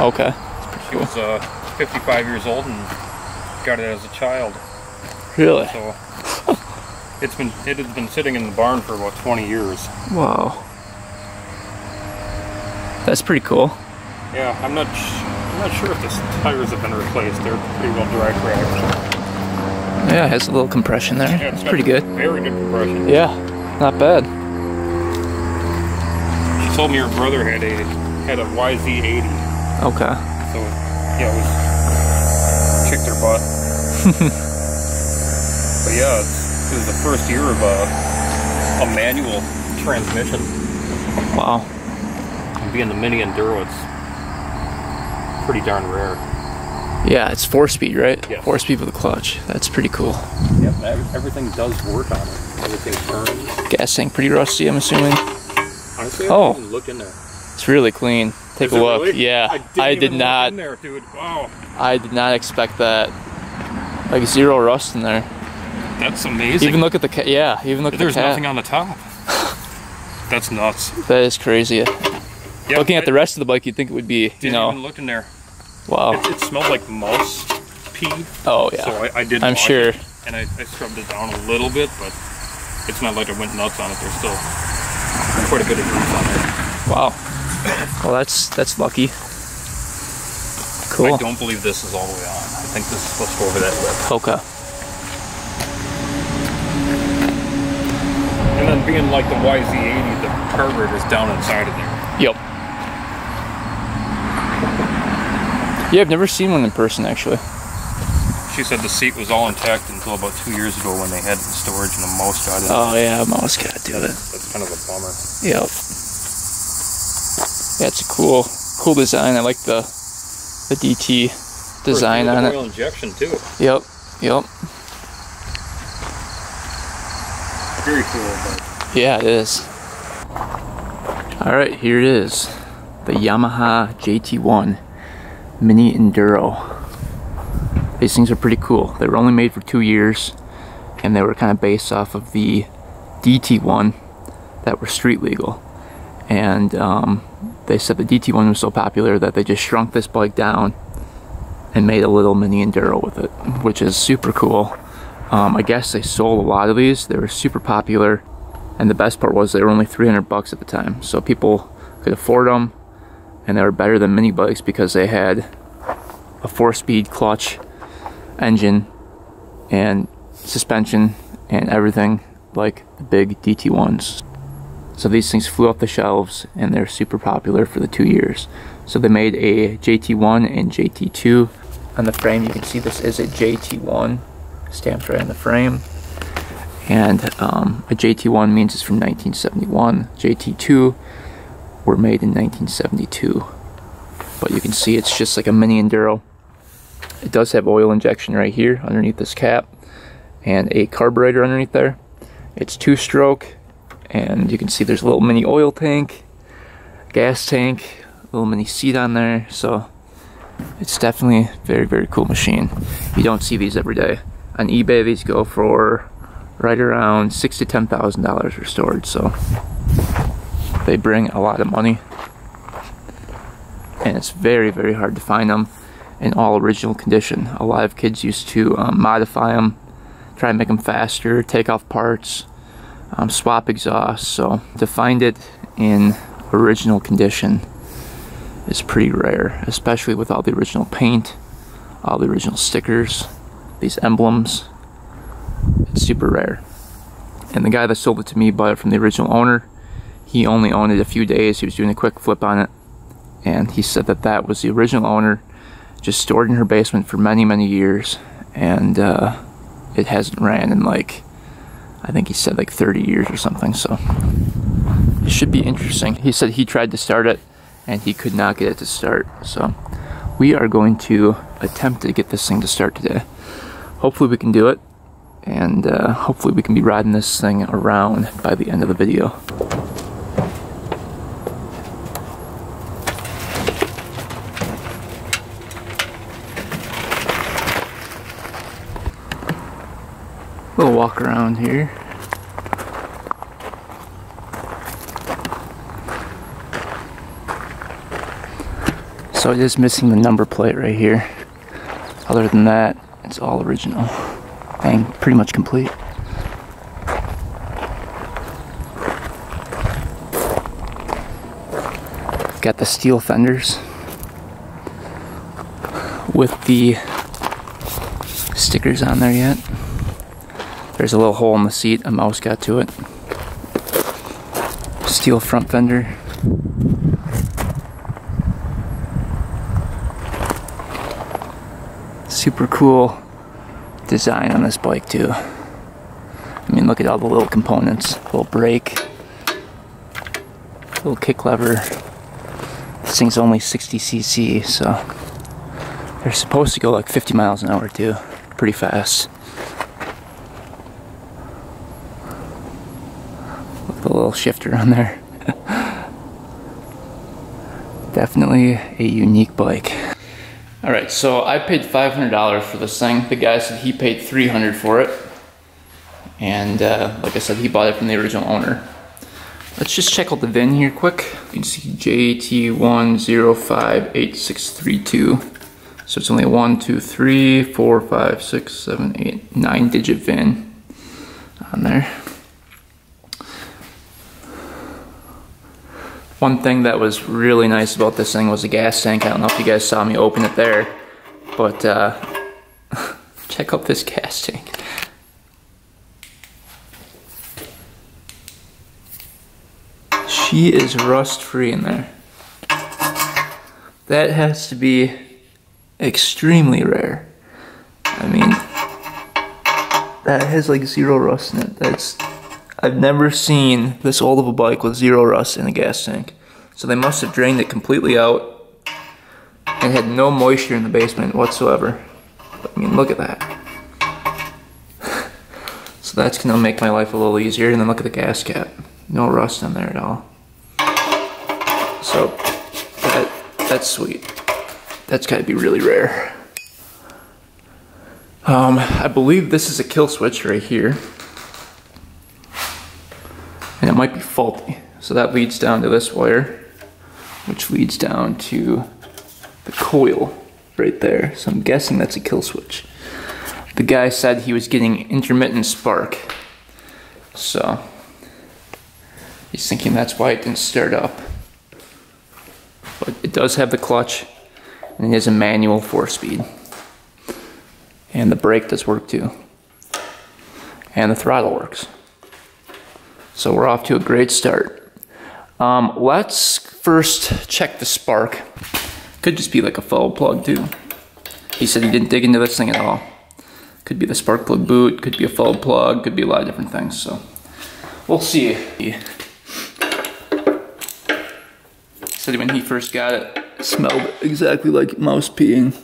Okay. She was uh, 55 years old and got it as a child. Really? So it's been it has been sitting in the barn for about 20 years. Wow. That's pretty cool. Yeah, I'm not sh- I'm not sure if the tires have been replaced. They're pretty well dry cracked. Yeah, it has a little compression there. Yeah, it's pretty good. Very good compression. Yeah, not bad. She told me her brother had a had a YZ80. Okay. So yeah, it was kicked her butt. but yeah, it's, it was the first year of a a manual transmission. Wow. And being the mini enduro, it's pretty darn rare. Yeah, it's four speed, right? Yes. Four speed with a clutch. That's pretty cool. Yep, everything does work on it. Everything turns. Gas tank pretty rusty, I'm assuming. Honestly, I Oh. look in there. It's really clean. Take Is a look. really? Yeah, I, didn't I did not. there, dude. Wow, I did not expect that. Like zero rust in there. that's amazing. Even look at the yeah. Even look at There's the cat. nothing on the top. That's nuts. That is crazy. Yeah, Looking at I the rest of the bike, you'd think it would be, you didn't know, even look in there. wow. It, it smelled like mouse pee. Oh yeah. So I, I did. I'm sure. it, and I, I scrubbed it down a little bit, but it's not like I went nuts on it. There's still quite a bit of grease on there. Wow. Well, that's that's lucky. Cool. I don't believe this is all the way on. I think this is supposed to go over that lip. Okay. And then being like the YZ80, the carburetor's down inside of there. Yep. Yeah, I've never seen one in person actually. She said the seat was all intact until about two years ago when they had it in storage and a mouse got in. Oh yeah, mouse cat do it. That's kind of a bummer. Yep. Yeah, it's a cool, cool design. I like the the DT design on it. injection too. Yep. Yep. Very cool. But Yeah, it is. All right, here it is. The Yamaha JT1 Mini Enduro. These things are pretty cool. They were only made for two years, and they were kind of based off of the DT1 that were street legal. And um, they said the DT1 was so popular that they just shrunk this bike down and made a little mini enduro with it, which is super cool. Um, I guess they sold a lot of these. They were super popular, and the best part was they were only 300 bucks at the time, so people could afford them, and they were better than mini bikes because they had a four-speed clutch engine and suspension and everything like the big DT1s. So these things flew off the shelves and they're super popular for the two years. So they made a JT1 and JT2. On the frame you can see this is a JT1 stamped right on the frame. And um, a JT1 means it's from 1971. JT2 were made in 1972. But you can see it's just like a mini Enduro. It does have oil injection right here underneath this cap and a carburetor underneath there. It's two stroke and you can see there's a little mini oil tank, gas tank, a little mini seat on there. So it's definitely a very, very cool machine. You don't see these every day. On eBay, these go for right around six to ten thousand dollars restored. So they bring a lot of money, and it's very, very hard to find them in all original condition. A lot of kids used to um, modify them, try and make them faster, take off parts, um, swap exhaust. So to find it in original condition is pretty rare, especially with all the original paint, all the original stickers, these emblems. It's super rare. And the guy that sold it to me bought it from the original owner. He only owned it a few days. He was doing a quick flip on it. And he said that that was the original owner, just stored in her basement for many, many years. And uh, it hasn't ran in like, I think he said like 30 years or something. So it should be interesting. He said he tried to start it and he could not get it to start. So we are going to attempt to get this thing to start today. Hopefully we can do it and uh, hopefully we can be riding this thing around by the end of the video. Walk around here. So it is missing the number plate right here. Other than that, it's all original and pretty much complete. Got the steel fenders with the stickers on there yet. There's a little hole in the seat, a mouse got to it. Steel front fender. Super cool design on this bike too. I mean, look at all the little components. Little brake, little kick lever. This thing's only 60cc, so they're supposed to go like 50 miles an hour too. Pretty fast. Look the little shifter on there. Definitely a unique bike. All right, so I paid $500 for this thing. The guy said he paid 300 for it. And uh, like I said, he bought it from the original owner. Let's just check out the VIN here quick. You can see JT1058632. So it's only one, two, three, four, five, six, seven, eight, nine digit VIN on there. One thing that was really nice about this thing was the gas tank. I don't know if you guys saw me open it there, but uh, check out this gas tank. She is rust free in there. That has to be extremely rare. I mean, that has like zero rust in it. That's I've never seen this old of a bike with zero rust in a gas tank. So they must have drained it completely out and had no moisture in the basement whatsoever. But, I mean, look at that. so that's gonna make my life a little easier. And then look at the gas cap. No rust in there at all. So that that's sweet. That's gotta be really rare. Um, I believe this is a kill switch right here. And it might be faulty. So that leads down to this wire, which leads down to the coil right there. So I'm guessing that's a kill switch. The guy said he was getting intermittent spark. So he's thinking that's why it didn't start up. But it does have the clutch and it has a manual four speed. And the brake does work too. And the throttle works. So we're off to a great start. Um, let's first check the spark. Could just be like a foul plug too. He said he didn't dig into this thing at all. Could be the spark plug boot, could be a foul plug, could be a lot of different things. So we'll see. He said when he first got it, smelled exactly like mouse peeing.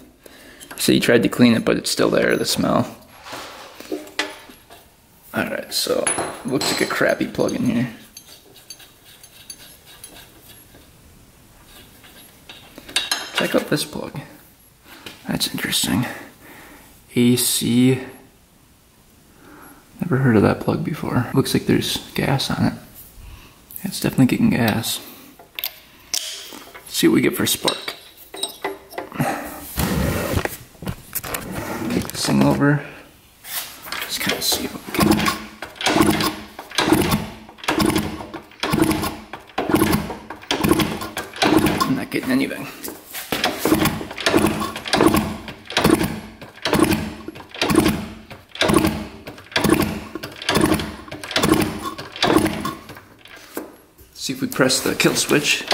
So he tried to clean it, but it's still there, the smell. Alright, so looks like a crappy plug in here. Check out this plug. That's interesting. AC. Never heard of that plug before. Looks like there's gas on it. It's definitely getting gas see what we get for spark. Kick this thing over. Just kind of see what we get. Not getting anything. See if we press the kill switch.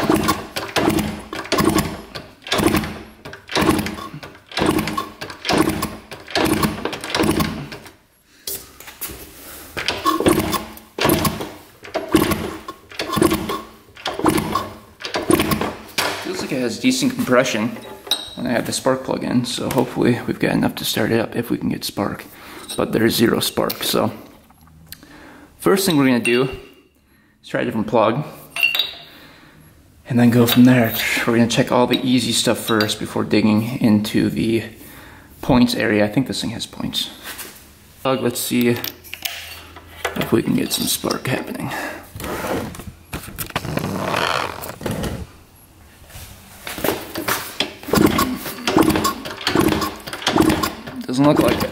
has decent compression when I have the spark plug in, so hopefully we've got enough to start it up if we can get spark. But there's zero spark, so first thing we're gonna do is try a different plug and then go from there. We're gonna check all the easy stuff first before digging into the points area. I think this thing has points. Plug let's see if we can get some spark happening. Doesn't look like it.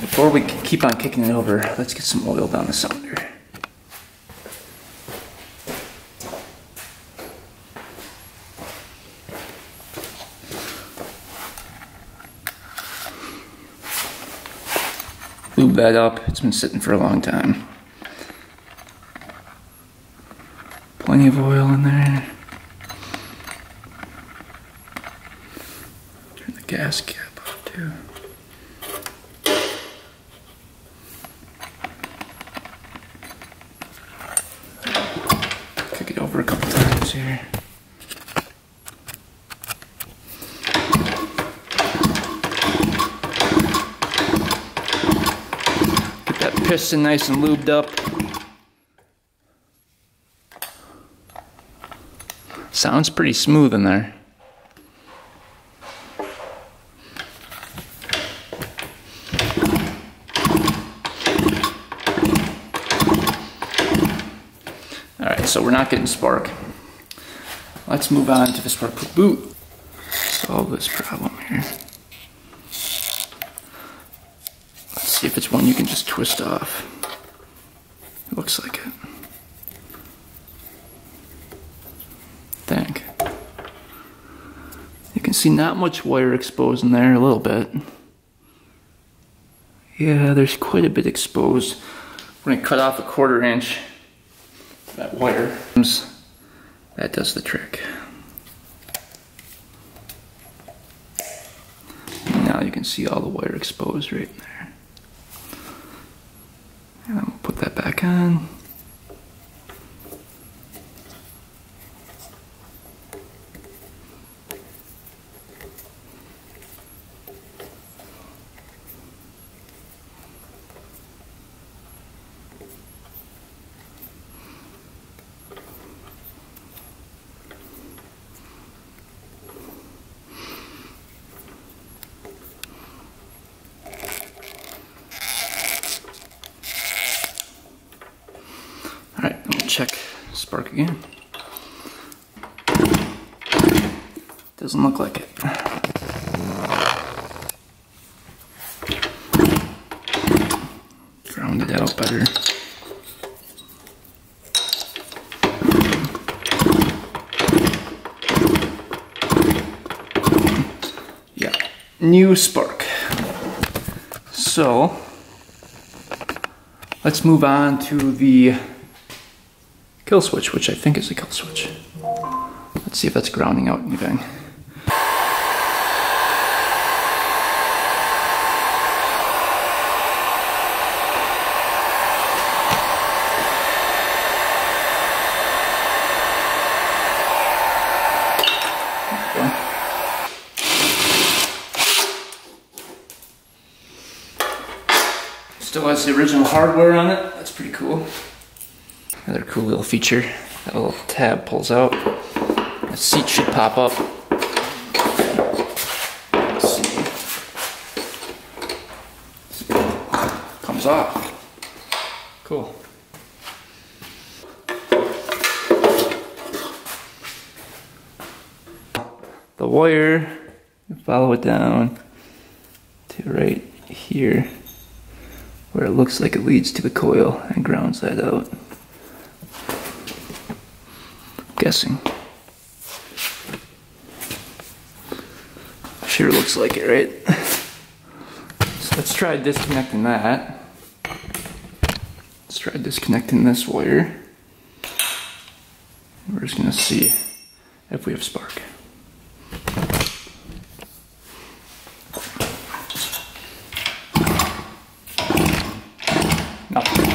Before we keep on kicking it over, let's get some oil down the cylinder. Lube that up, it's been sitting for a long time. Plenty of oil in there. Turn the gas cap off too. Kick it over a couple times here. Get that piston nice and lubed up. Sounds pretty smooth in there. Alright, so we're not getting spark. Let's move on to the spark boot. Solve this problem here. Let's see if it's one you can just twist off. It looks like it. think. You can see not much wire exposed in there, a little bit. Yeah, there's quite a bit exposed. We're gonna cut off a quarter inch that wire. That does the trick. Now you can see all the wire exposed right there. And I'm gonna put that back on. Alright, we'll check spark again. Doesn't look like it. Ground it out better. Yeah, new spark. So, let's move on to the kill switch, which I think is a kill switch. Let's see if that's grounding out anything. Still has the original hardware on it. That's pretty cool. Another cool little feature. That little tab pulls out. The seat should pop up. Let's see. Comes off. Cool. The wire, follow it down to right here where it looks like it leads to the coil and grounds that out. guessing. Sure looks like it, right? So let's try disconnecting that. Let's try disconnecting this wire. We're just gonna see if we have. Nothing.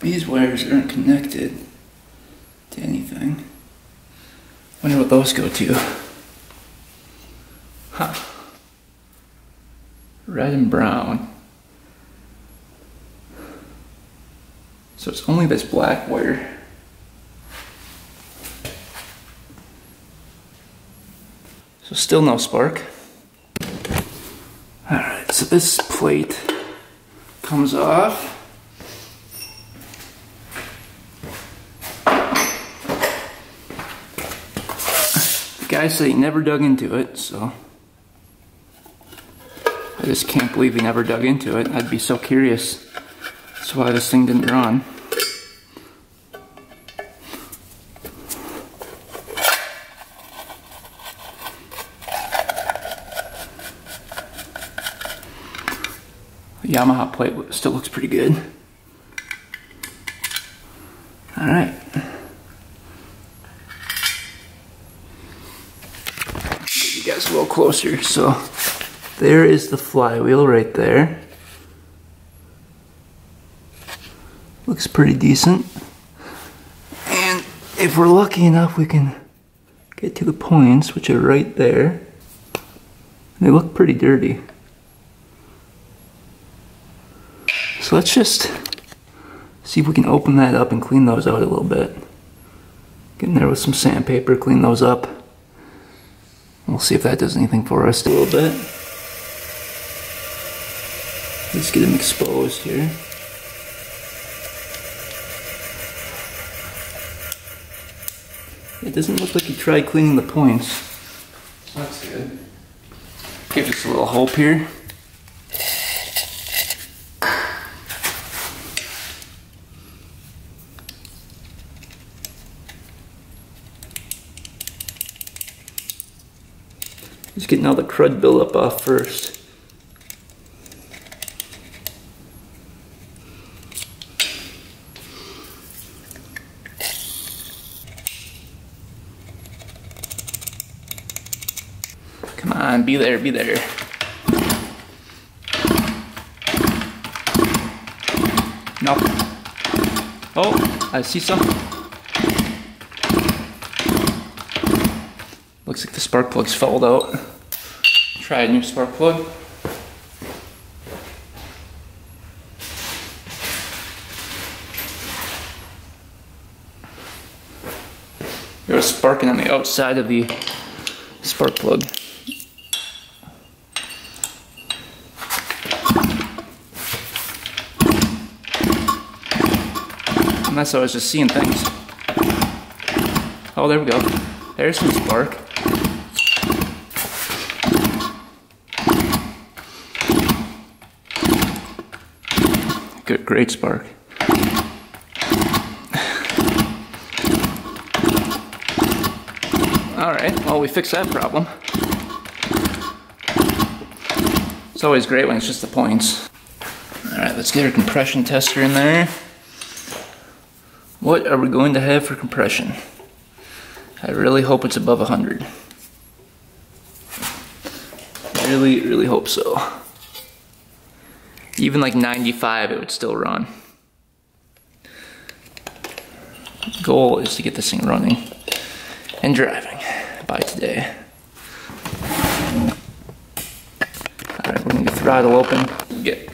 These wires aren't connected to anything. Wonder what those go to. Huh. Red and brown. So it's only this black wire. So still no spark. So this plate comes off. The guy said he never dug into it, so I just can't believe he never dug into it. I'd be so curious as why this thing didn't run. The Yamaha plate still looks pretty good. All right. Get you guys a little closer. So there is the flywheel right there. Looks pretty decent. And if we're lucky enough, we can get to the points, which are right there. They look pretty dirty. So let's just see if we can open that up and clean those out a little bit. Get in there with some sandpaper, clean those up. We'll see if that does anything for us a little bit. Let's get them exposed here. It doesn't look like you tried cleaning the points. That's good. Give us a little hope here. Getting all the crud buildup off first. Come on, be there, be there. No. Oh, I see some. Looks like the spark plug's fouled out. Try a new spark plug. There's sparking on the outside of the spark plug. Unless I was just seeing things. Oh, there we go. There's some spark. Good, great spark. All right, well, we fixed that problem. It's always great when it's just the points. All right, let's get our compression tester in there. What are we going to have for compression? I really hope it's above 100. Really, really hope so. Even like 95, it would still run. Goal is to get this thing running and driving by today. All right, we're gonna get the throttle open. Get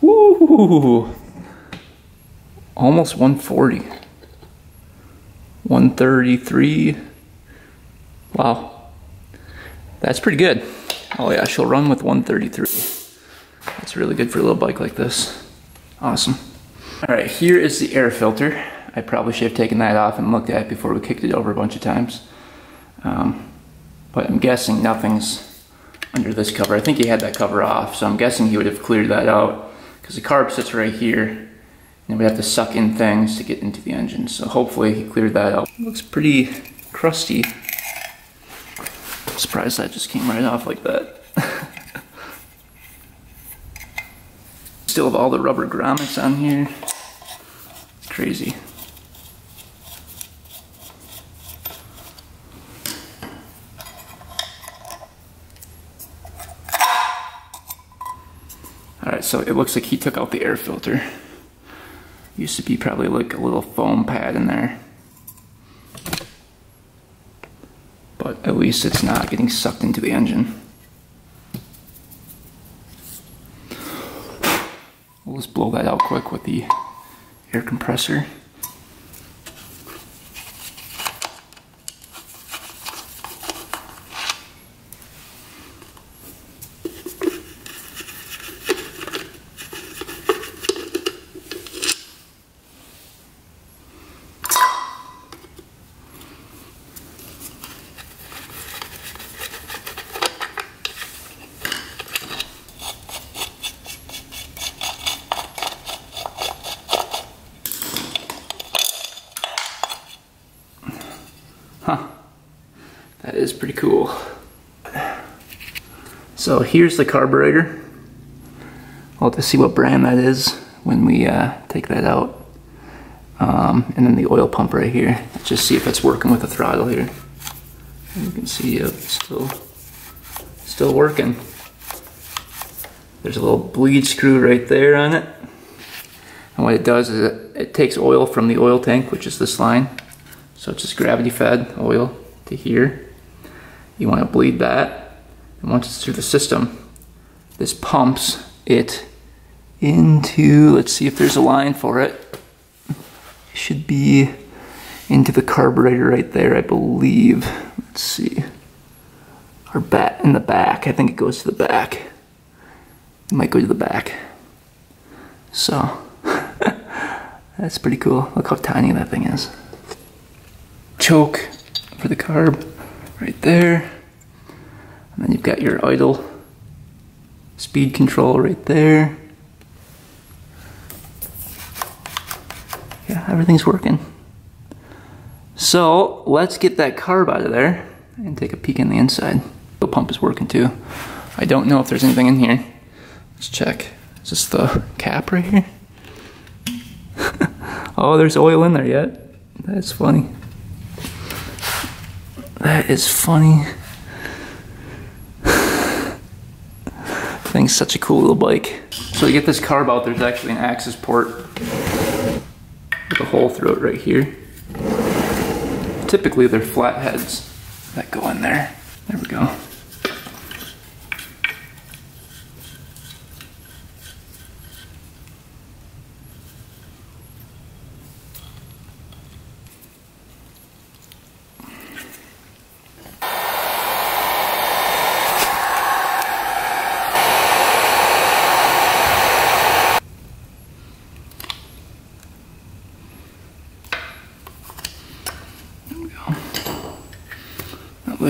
Woo! Almost 140. 133. Wow. That's pretty good. Oh yeah, she'll run with 133. That's really good for a little bike like this. Awesome. All right, here is the air filter. I probably should have taken that off and looked at it before we kicked it over a bunch of times. Um, but I'm guessing nothing's under this cover. I think he had that cover off, so I'm guessing he would have cleared that out because the carb sits right here and we have to suck in things to get into the engine. So hopefully he cleared that out. Looks pretty crusty. I'm surprised that just came right off like that. Still have all the rubber grommets on here. Crazy. Alright, so it looks like he took out the air filter. Used to be probably like a little foam pad in there. But at least it's not getting sucked into the engine. We'll just blow that out quick with the air compressor. pretty cool. So here's the carburetor. I'll have to see what brand that is when we uh, take that out. Um, and then the oil pump right here. Let's just see if it's working with the throttle here. And you can see it's still, still working. There's a little bleed screw right there on it. And what it does is it, it takes oil from the oil tank, which is this line. So it's just gravity fed oil to here. You want to bleed that. And once it's through the system, this pumps it into, let's see if there's a line for it. it should be into the carburetor right there, I believe. Let's see. Or back in the back. I think it goes to the back. It might go to the back. So that's pretty cool. Look how tiny that thing is. Choke for the carb right there. And then you've got your idle speed control right there. Yeah, everything's working. So let's get that carb out of there and take a peek in the inside. The pump is working too. I don't know if there's anything in here. Let's check. Is this the cap right here? oh, there's oil in there yet. That's funny. That is funny. Thing's such a cool little bike. So to get this carb out, there's actually an access port with a hole through it right here. Typically they're flat heads that go in there. There we go.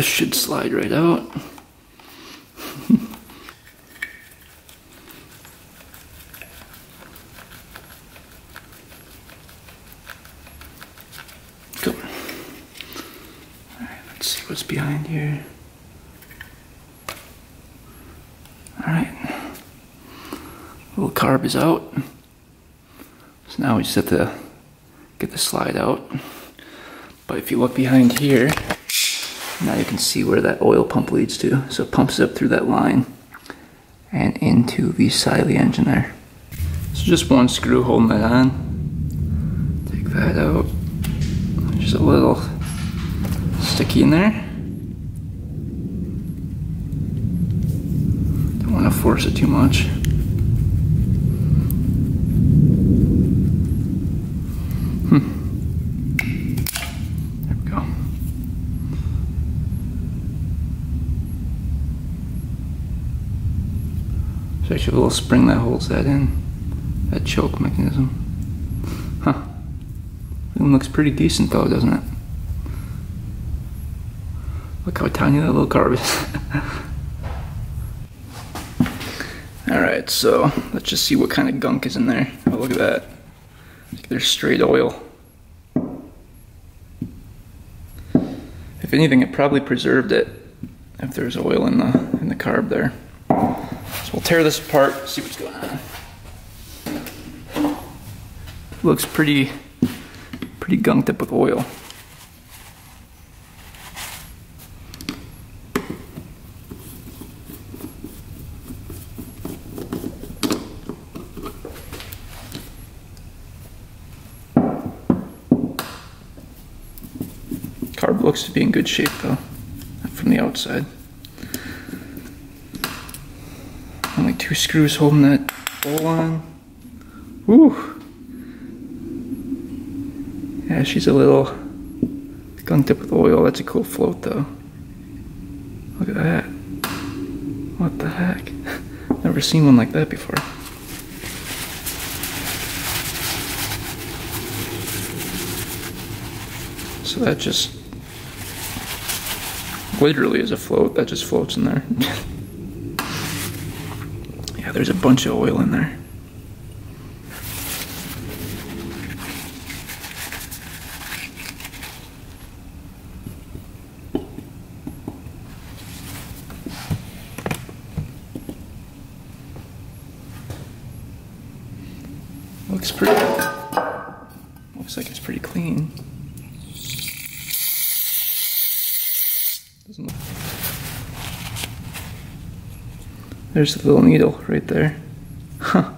this should slide right out. Cool. Alright, let's see what's behind here. Alright. Little carb is out. So now we just have to get the slide out. But if you look behind here, now you can see where that oil pump leads to. So it pumps up through that line and into the side of the engine there. So just one screw holding that on. Take that out. Just a little sticky in there. Don't want to force it too much. There's actually a little spring that holds that in, that choke mechanism. Huh. It looks pretty decent though, doesn't it? Look how tiny that little carb is. Alright, so let's just see what kind of gunk is in there. Oh, look at that. There's straight oil. If anything, it probably preserved it if there's oil in the in the carb there. We'll tear this apart, see what's going on. Looks pretty, pretty gunked up with oil. Carb looks to be in good shape though, from the outside. Only two screws holding that bowl on. Woo! Yeah, she's a little gunked up with oil. That's a cool float though. Look at that. What the heck? Never seen one like that before. So that just literally is a float that just floats in there. Yeah, there's a bunch of oil in there. Looks pretty, looks like it's pretty clean. There's a little needle right there. Huh.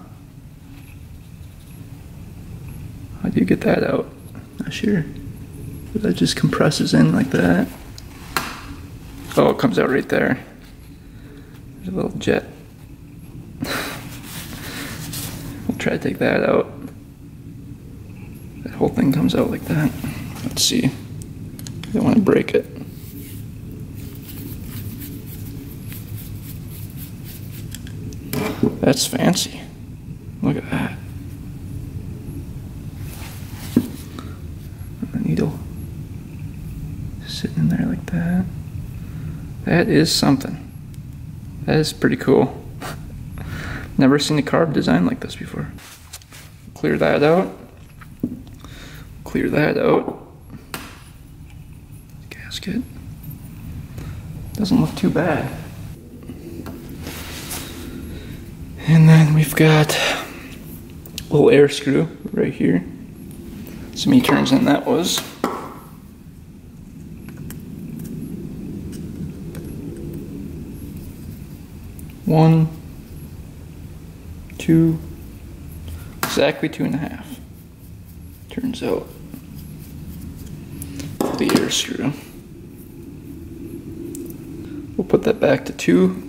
How do you get that out? Not sure. But that just compresses in like that. Oh, it comes out right there. There's a little jet. we'll try to take that out. That whole thing comes out like that. Let's see. I don't want to break it. That's fancy. Look at that. The needle sitting in there like that. That is something. That is pretty cool. Never seen a carb design like this before. Clear that out. Clear that out. Gasket. Doesn't look too bad. And then we've got a little air screw right here. So many turns in that was. One, two, exactly two and a half. Turns out the air screw. We'll put that back to two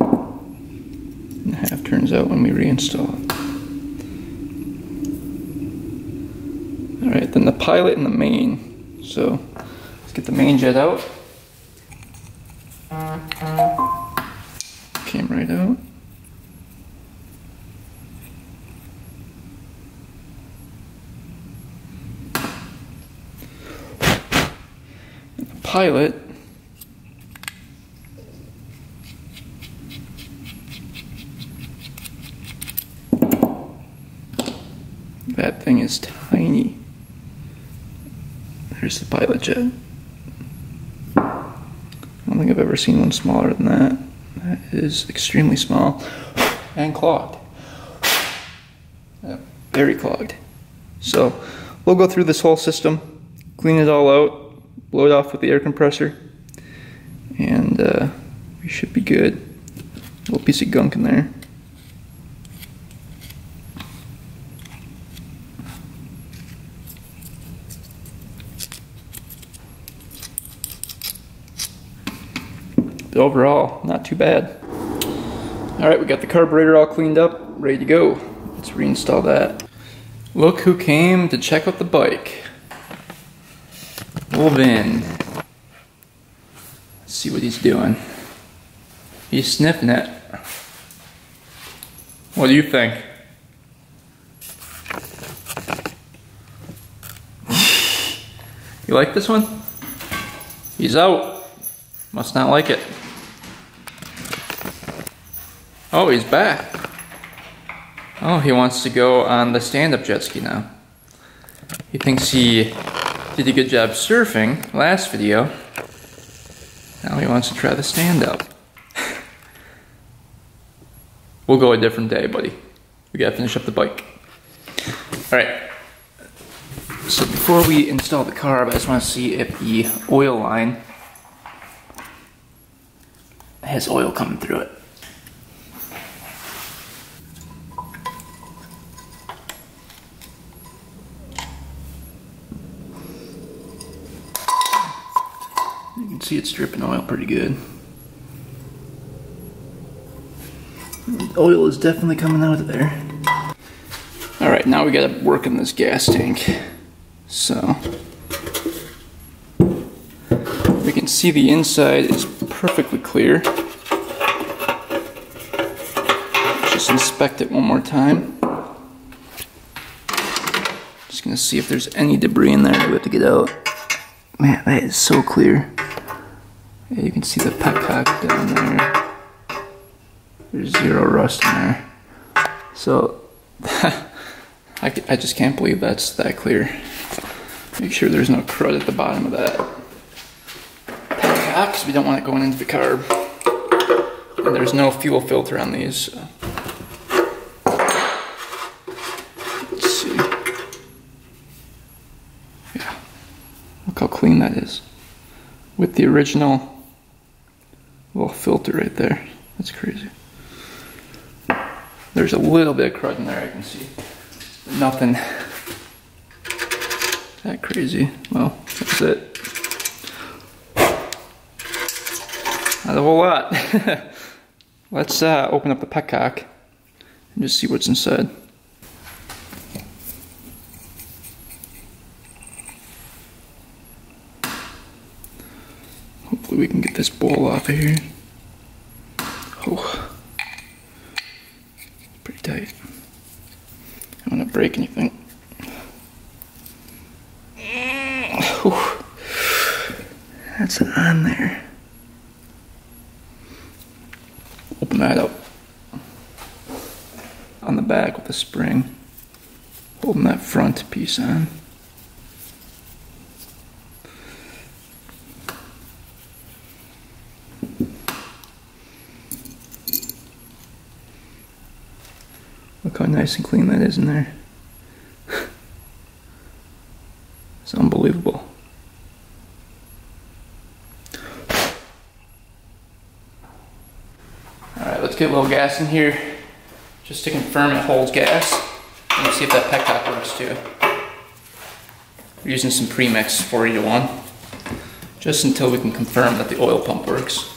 turns out when we reinstall it. Alright, then the pilot and the main. So let's get the main jet out. Came right out. And the pilot That thing is tiny. There's the pilot jet. I don't think I've ever seen one smaller than that. That is extremely small and clogged. Yeah, very clogged. So we'll go through this whole system, clean it all out, blow it off with the air compressor, and uh, we should be good. Little piece of gunk in there. Overall, not too bad. All right, we got the carburetor all cleaned up, ready to go. Let's reinstall that. Look who came to check out the bike. Little Vin. Let's see what he's doing. He's sniffing it. What do you think? You like this one? He's out. Must not like it. Oh, he's back. Oh, he wants to go on the stand-up jet ski now. He thinks he did a good job surfing last video. Now he wants to try the stand-up. we'll go a different day, buddy. We gotta finish up the bike. Alright. So before we install the carb, I just want to see if the oil line has oil coming through it. You can see it's dripping oil pretty good. Oil is definitely coming out of there. All right, now we gotta work in this gas tank. So, we can see the inside is perfectly clear. Just inspect it one more time. Just gonna see if there's any debris in there that we have to get out. Man, that is so clear. Yeah, you can see the petcock down there. There's zero rust in there. So, I, I just can't believe that's that clear. Make sure there's no crud at the bottom of that petcock, because we don't want it going into the carb. And there's no fuel filter on these. So. Let's see. Yeah. Look how clean that is. With the original little filter right there. That's crazy. There's a little bit of crud in there I can see. Nothing that crazy. Well, that's it. Not a whole lot. Let's uh, open up the petcock and just see what's inside. Hopefully we can get this ball off of here. Oh, pretty tight. I don't want to break anything. Whew. That's on there. Open that up. On the back with a spring. Holding that front piece on. Look how nice and clean that is in there. It's unbelievable. Alright, let's get a little gas in here just to confirm it holds gas. And see if that petcock works too. We're using some premix 40 to 1 just until we can confirm that the oil pump works.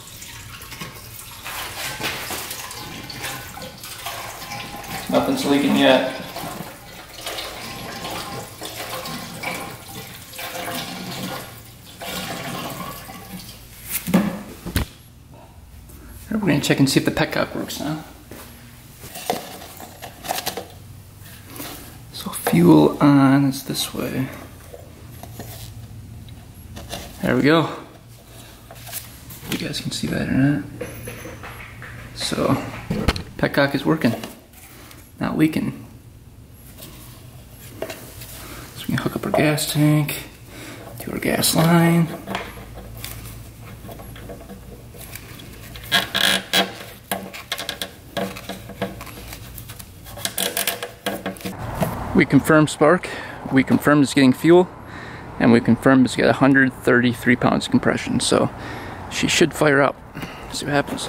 Nothing's leaking yet. We're gonna check and see if the petcock works now. So fuel on is this way. There we go. You guys can see that or not. So, petcock is working, not leaking. So we can hook up our gas tank to our gas line. We confirm spark, we confirm it's getting fuel, and we confirm it's got 133 pounds of compression. So she should fire up. See what happens.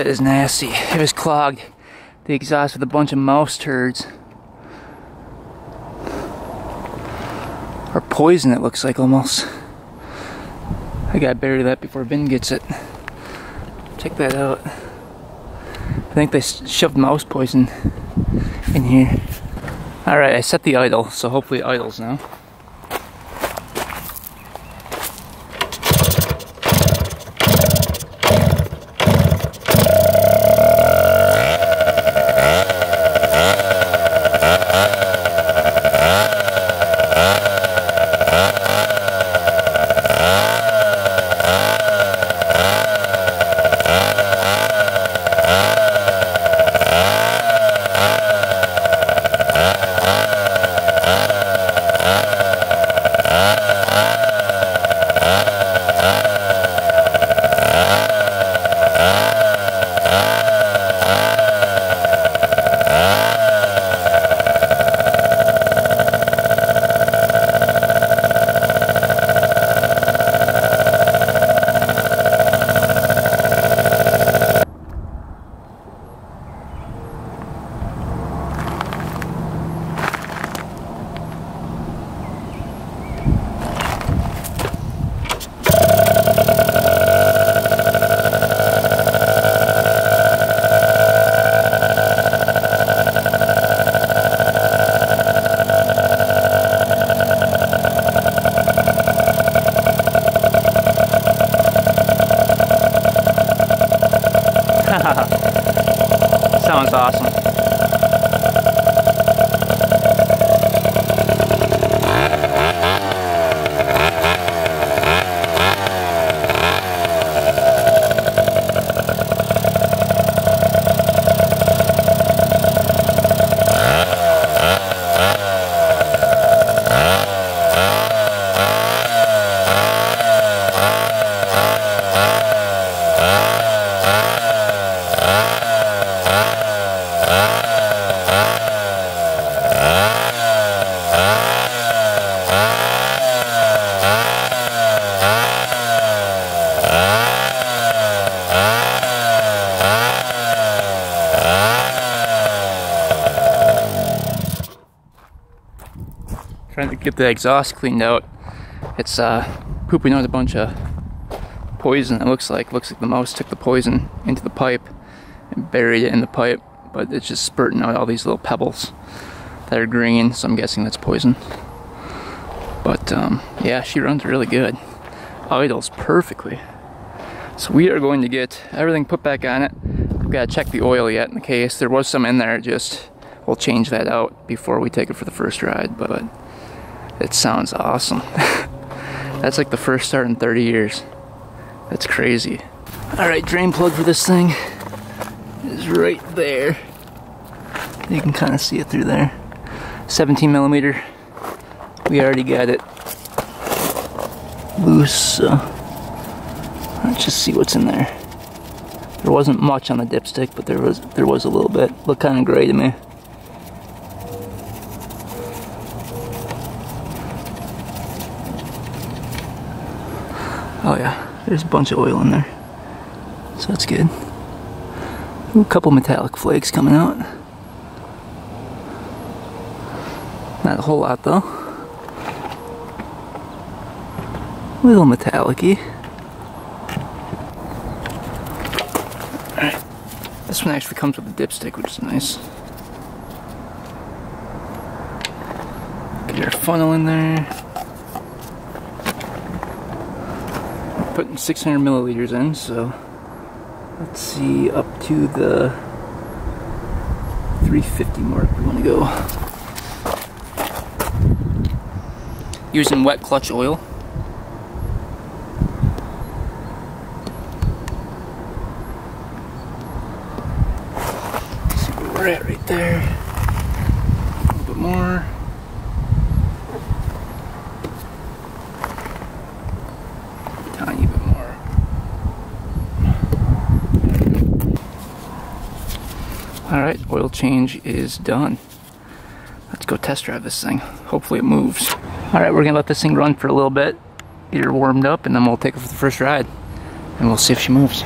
That is nasty. It was clogged the exhaust with a bunch of mouse turds. Or poison, it looks like almost. I gotta bury that before Ben gets it. Check that out. I think they shoved mouse poison in here. Alright, I set the idle, so hopefully idles now. The exhaust cleaned out. It's uh, pooping out a bunch of poison. It looks like looks like the mouse took the poison into the pipe and buried it in the pipe, but it's just spurting out all these little pebbles that are green. So I'm guessing that's poison. But um, yeah, she runs really good. Idles perfectly. So we are going to get everything put back on it. We've got to check the oil yet in the case. There was some in there. Just we'll change that out before we take it for the first ride. But it sounds awesome. That's like the first start in 30 years. That's crazy. All right, drain plug for this thing is right there. You can kind of see it through there. 17 millimeter. We already got it loose, so let's just see what's in there. There wasn't much on the dipstick, but there was there was a little bit. Looked kind of gray to me. Oh yeah, there's a bunch of oil in there. So that's good. Ooh, a couple metallic flakes coming out. Not a whole lot though. A little metallic-y. Alright. This one actually comes with a dipstick, which is nice. Get our funnel in there. Putting 600 milliliters in, so let's see up to the 350 mark we want to go. Using wet clutch oil. See where we're at right there. A little bit more. tiny bit more. Alright, oil change is done. Let's go test drive this thing. Hopefully it moves. Alright, we're gonna let this thing run for a little bit, get her warmed up, and then we'll take her for the first ride. And we'll see if she moves.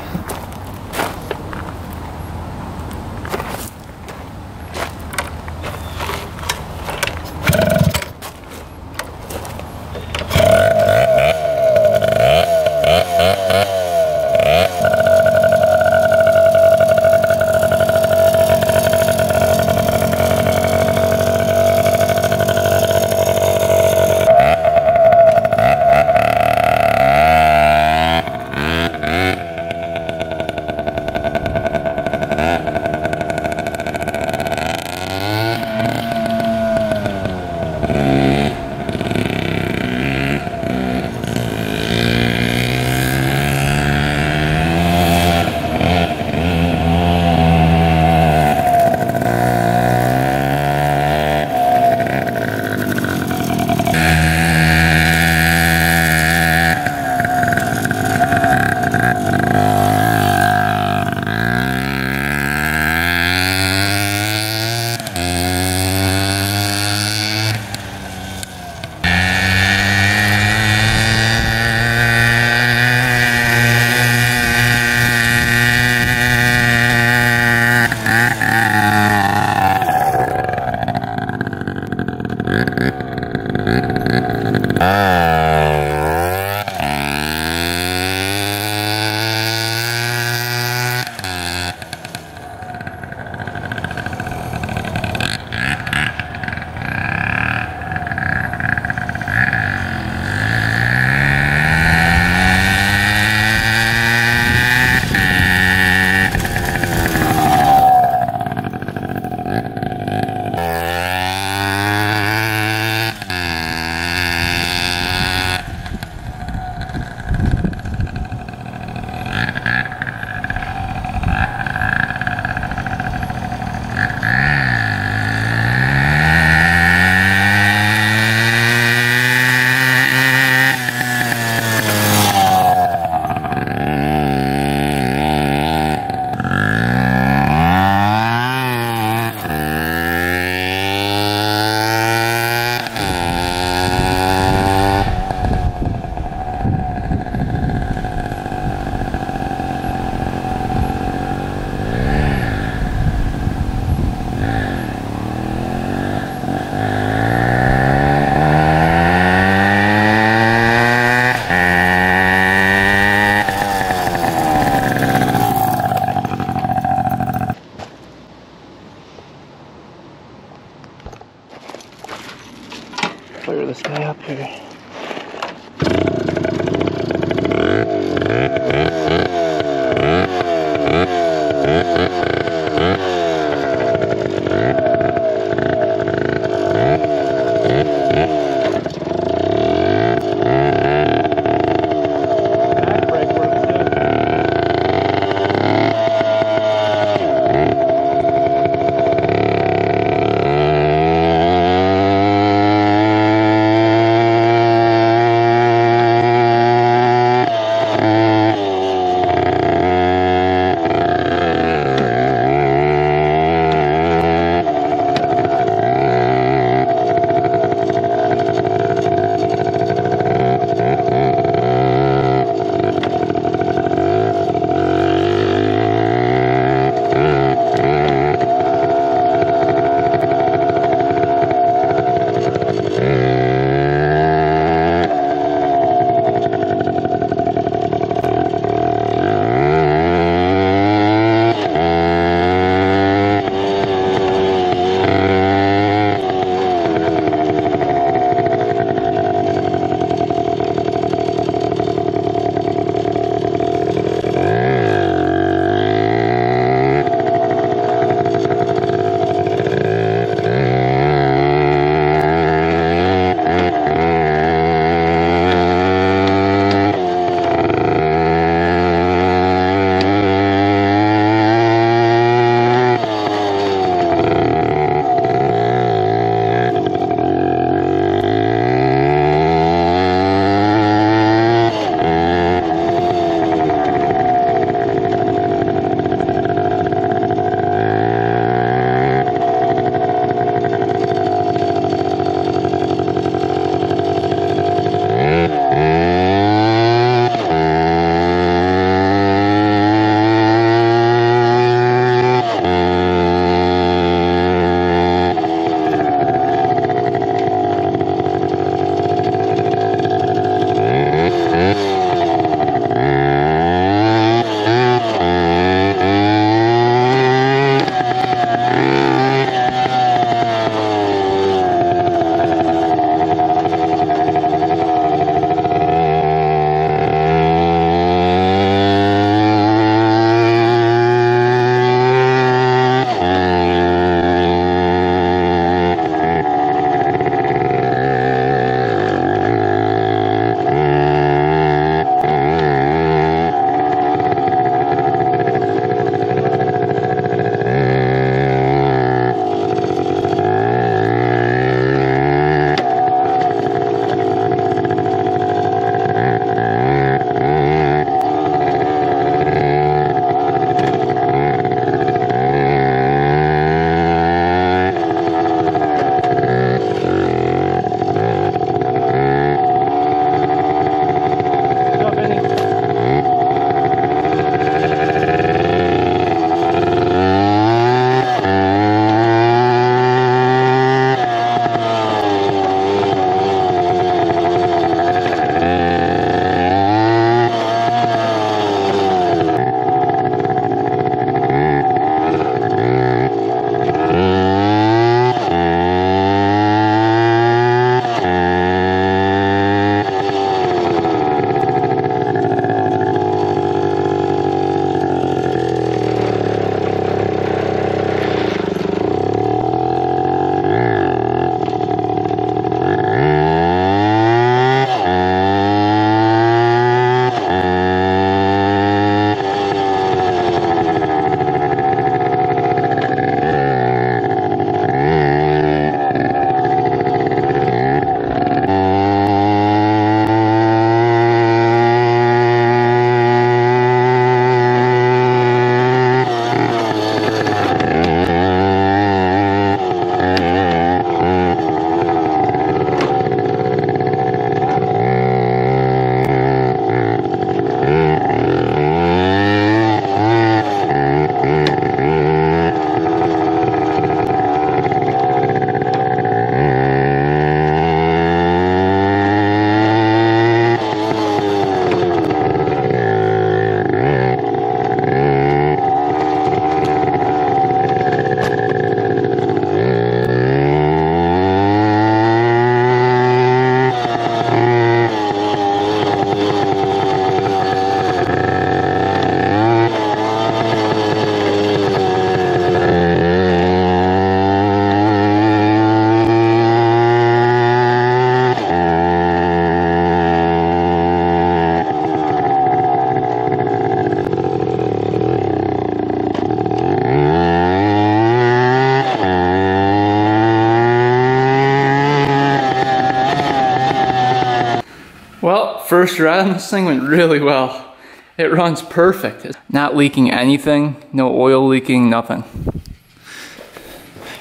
First on this thing went really well. It runs perfect. It's Not leaking anything, no oil leaking, nothing.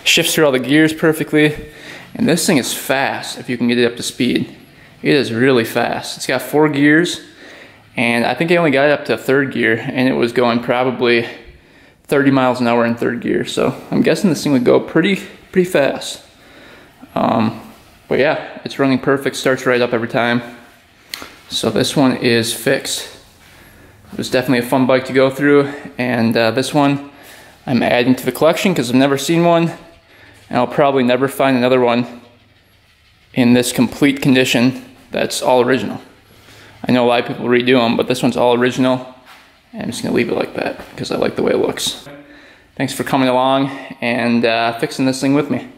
Shifts through all the gears perfectly. And this thing is fast if you can get it up to speed. It is really fast. It's got four gears and I think I only got it up to third gear and it was going probably 30 miles an hour in third gear. So I'm guessing this thing would go pretty, pretty fast. Um, but yeah, it's running perfect, starts right up every time. So this one is fixed. It was definitely a fun bike to go through. And uh, this one I'm adding to the collection because I've never seen one. And I'll probably never find another one in this complete condition that's all original. I know a lot of people redo them, but this one's all original. And I'm just gonna leave it like that because I like the way it looks. Thanks for coming along and uh, fixing this thing with me.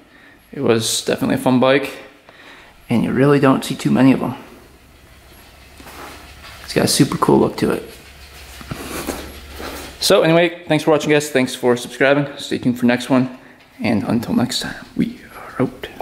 It was definitely a fun bike and you really don't see too many of them. Got a super cool look to it. So anyway, thanks for watching guys. Thanks for subscribing. Stay tuned for next one. And until next time, we are out.